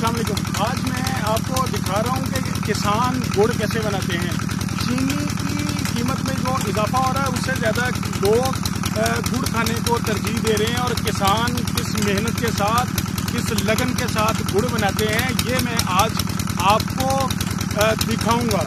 असलम आज मैं आपको दिखा रहा हूँ कि किसान गुड़ कैसे बनाते हैं। चीनी की कीमत में जो इजाफा हो रहा है, उससे ज़्यादा लोग गुड़ खाने को तरजीह दे रहे हैं और किसान किस मेहनत के साथ किस लगन के साथ गुड़ बनाते हैं। ये मैं आज आपको दिखाऊँगा।